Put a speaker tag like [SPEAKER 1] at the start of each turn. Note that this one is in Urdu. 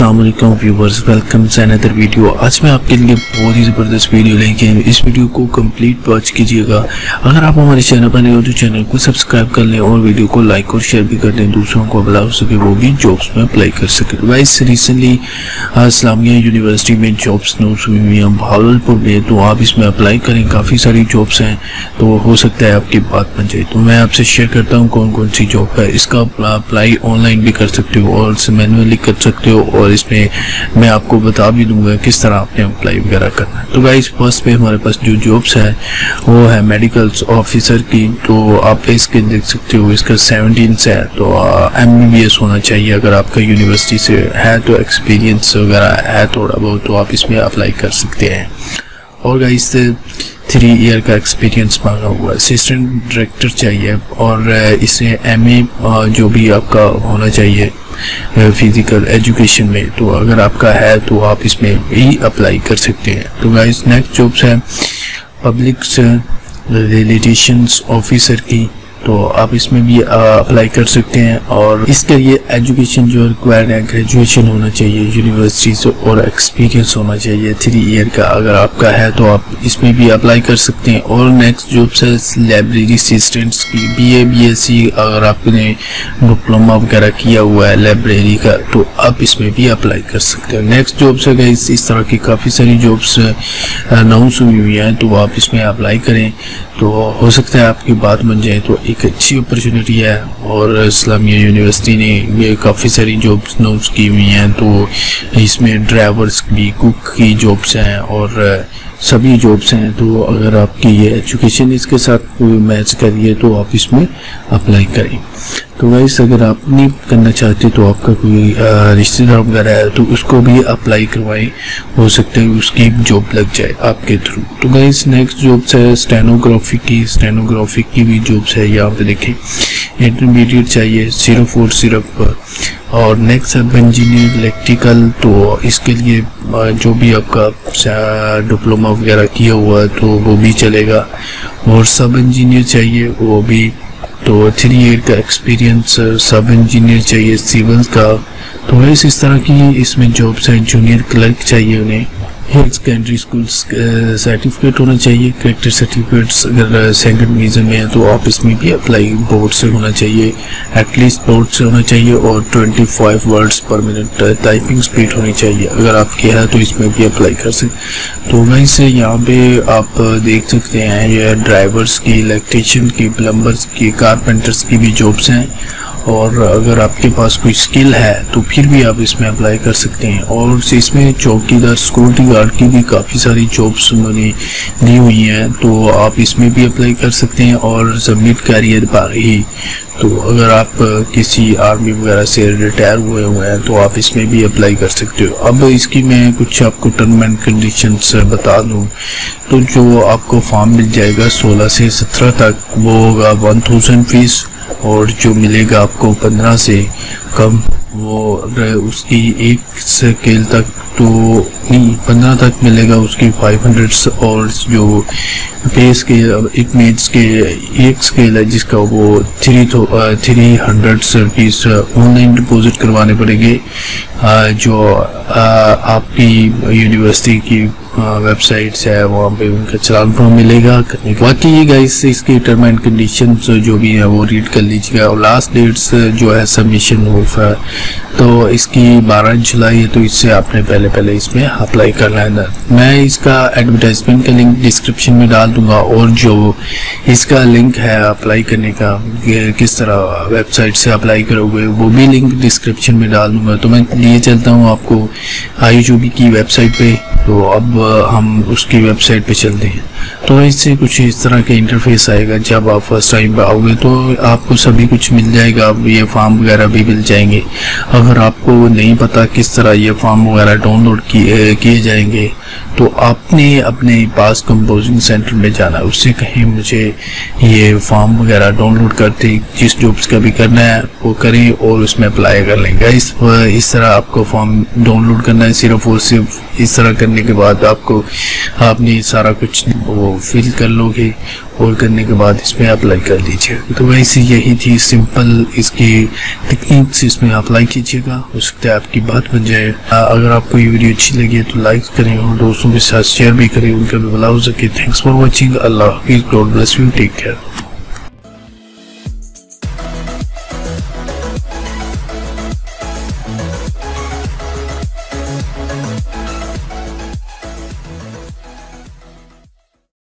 [SPEAKER 1] السلام علیکم ویورز ویلکم سینیدر ویڈیو آج میں آپ کے لیے بہت ہی زبردست ویڈیو لیں گے اس ویڈیو کو کمپلیٹ واچ کیجیے گا۔ اگر آپ ہمارے چینل پر نہیں ہو تو چینل کو سبسکرائب کر لیں اور ویڈیو کو لائک اور شیئر بھی کر دیں۔ دوسروں کو بلا ہو سکے وہ بھی جابس میں اپلائی کر سکے وائس ریسنٹلی اسلامیہ یونیورسٹی میں جابس نوٹس ہوئی ہیں بھاولپور میں تو آپ اس میں اپلائی کریں۔ کافی ساری جابس ہیں۔ تو ہو سکتا ہے آپ کی بات بن جائے۔ تو میں آپ سے شیئر کرتا ہوں کون کون سی جاب ہے۔ اس کا اپلائی آن لائن بھی کر سکتے ہو اور مینولی کر سکتے ہو اور اور اس میں میں آپ کو بتا بھی دوں گا کس طرح آپ نے اپلائی وغیرہ کرنا ہے۔ تو گائز فرسٹ پہ ہمارے پاس جو جابس ہے وہ ہے میڈیکلز آفیسر کی۔ تو آپ اس کے دیکھ سکتے ہو، اس کا سیونٹین سے ہے۔ تو ایم بی بی ایس ہونا چاہیے۔ اگر آپ کا یونیورسٹی سے ہے تو ایکسپیرینس وغیرہ ہے تھوڑا بہت، تو آپ اس میں اپلائی کر سکتے ہیں۔ اور گائز تھری ایئر کا ایکسپیرینس مانگا ہوا ہے اسسٹنٹ ڈائریکٹر چاہیے اور اس ایم اے جو بھی آپ کا ہونا چاہیے فزیکل ایجوکیشن میں تو اگر آپ کا ہے تو آپ اس میں ہی اپلائی کر سکتے ہیں تو گائز نیکسٹ جابس ہے پبلک ریلیٹیشنس آفیسر کی تو آپ اس میں بھی اپلائی کر سکتے ہیں اور اس کے لیے ایجوکیشن جو ریکوائرڈ ہے گریجویشن ہونا چاہیے یونیورسٹی سے اور ایکسپیرینس ہونا چاہیے تھری ایئر کا اگر آپ کا ہے تو آپ اس میں بھی اپلائی کر سکتے ہیں اور نیکسٹ جابس ہے لائبریری اسسٹنٹس کی B A B S C اگر آپ نے ڈپلوما وغیرہ کیا ہوا ہے لائبریری کا تو آپ اس میں بھی اپلائی کر سکتے ہیں۔ نیکسٹ جابس ہے اس طرح کی کافی ساری جابس اناؤنس ہوئی ہوئی ہیں تو آپ اس میں اپلائی کریں۔ تو ہو سکتا ہے آپ کی بات بن جائے تو ایک اچھی اپرچونٹی ہے اور اسلامیہ یونیورسٹی نے کافی ساری جابس نوٹس کی ہوئی ہیں تو اس میں ڈرائیورس بھی کوک کی جابس ہیں اور سبھی جابس ہیں، تو اگر آپ کی یہ ایجوکیشن اس کے ساتھ کوئی میچ کریے تو آپ اس میں اپلائی کریں۔ تو ویس اگر آپ نہیں کرنا چاہتے تو آپ کا کوئی رشتہ دار وغیرہ ہے تو اس کو بھی اپلائی کروائیں۔ ہو سکتا ہے اس کی جاب لگ جائے آپ کے تھرو تو گائز نیکسٹ جابس ہے اسٹینوگرافی کی اسٹینوگرافی کی بھی جابس ہے، یہاں پہ دیکھیں۔ انٹرمیڈیٹ چاہیے صرف اور صرف اور نیکسٹ سب انجینئر الیکٹریکل تو اس کے لیے جو بھی آپ کا ڈپلوما وغیرہ کیا ہوا ہے تو وہ بھی چلے گا اور سب انجینئر چاہیے وہ بھی تو تھری ایئر کا ایکسپیرینس سب انجینئر چاہیے سیول کا تو ویسے اس طرح کی اس میں جابس ہیں جونیئر کلرک چاہیے انہیں ہیلتھ سیکنڈری اسکول سرٹیفکیٹ ہونا چاہیے، کریکٹر سرٹیفکیٹس اگر سیکنڈ ویزن میں ہے تو آپ اس میں بھی اپلائی بورڈ سے ہونا چاہیے ایٹ لیسٹ بورڈ سے ہونا چاہیے اور twenty five words per minute typing speed ہونی چاہیے۔ اگر آپ کی ہے تو اس میں بھی اپلائی کر سکتے تو وہیں سے یہاں پہ آپ دیکھ سکتے ہیں، یہ ڈرائیورس کی الیکٹریشین کی پلمبرس کی کارپینٹرس کی بھی جابس ہیں۔ اور اگر آپ کے پاس کوئی سکل ہے تو پھر بھی آپ اس میں اپلائی کر سکتے ہیں۔ اور اس میں چوکی دار سیکورٹی گارڈ کی بھی کافی ساری جابس انہوں نے دی ہوئی ہیں۔ تو آپ اس میں بھی اپلائی کر سکتے ہیں اور سبمٹ کیریئر پر ہی۔ تو اگر آپ کسی آرمی وغیرہ سے ریٹائر ہوئے ہوئے ہیں تو آپ اس میں بھی اپلائی کر سکتے ہو۔ اب اس کی میں کچھ آپ کو ٹرم اینڈ کنڈیشنز بتا دوں۔ تو جو آپ کو فارم مل جائے گا سولہ سے سترہ تک، وہ ہوگا ون تھاؤزینڈ فیس اور جو ملے گا آپ کو پندرہ سے کم، وہ اس کی ایک سکیل تک تو نہیں، پندرہ تک ملے گا اس کی فائیو ہنڈریڈ اور جو پے اسکیل ایک میڈ کے ایک سکیل ہے جس کا وہ three three hundred rupees online deposit کروانے پڑیں گے جو آپ کی یونیورسٹی کی ویب سائٹس ہے، وہاں پہ ان کا چلان فارم ملے گا، کرنے کے باقی یہ گائز اس کی ٹرم اینڈ کنڈیشنز جو بھی ہے وہ ریڈ کر لیجیے گا۔ اور لاسٹ ڈیٹس جو ہے سبمیشن ہے۔ تو اس کی بارہ جولائی ہے، تو اس سے آپ نے پہلے پہلے اس میں اپلائی کرنا ہے۔ میں اس کا ایڈورٹائزمنٹ کا لنک ڈسکرپشن میں ڈال دوں گا۔ اور جو اس کا لنک ہے اپلائی کرنے کا کس طرح ویب سائٹ سے اپلائی کرو گے وہ بھی لنک ڈسکرپشن میں ڈال دوں گا۔ تو میں لیے چلتا ہوں آپ کو۔ آئی جو بی کی ویب سائٹ پہ، تو اب ہم اس کی ویب سائٹ پہ چلتے ہیں۔ تو اس سے کچھ اس طرح کے انٹرفیس آئے گا، جب آپ فرسٹ ٹائم پہ آؤ گے تو آپ کو سبھی کچھ مل جائے گا یہ فارم وغیرہ بھی مل جائیں گے۔ اگر آپ کو نہیں پتا کس طرح یہ فارم وغیرہ ڈاؤن لوڈ کیے جائیں گے، تو آپ نے اپنے پاس کمپوزنگ سینٹر میں جانا۔ اس سے کہیں مجھے یہ فارم وغیرہ ڈاؤن لوڈ کرتے جس جابس کا بھی کرنا ہے وہ کریں اور اس میں اپلائی کر لیں۔ گے اس اس طرح آپ کو فارم ڈاؤن لوڈ کرنا ہے، صرف اور صرف اس طرح کرنے کے بعد آپ کو آپ نے سارا کچھ وہ فل کر لو گے اور کرنے کے بعد اس میں اپلائی کر لیجیے تو ویسے یہی تھی سمپل اس کی تکنیک سے اس میں اپلائی کیجیے گا۔ ہو سکتا ہے آپ کی بات بن جائے۔ اگر آپ کو یہ ویڈیو اچھی لگی تو لائک کریں اور دوستوں کے ساتھ شیئر بھی کریں۔ ان کا بھی بلا ہو سکے تھینکس فار واچنگ اللہ حافظ. God bless you take care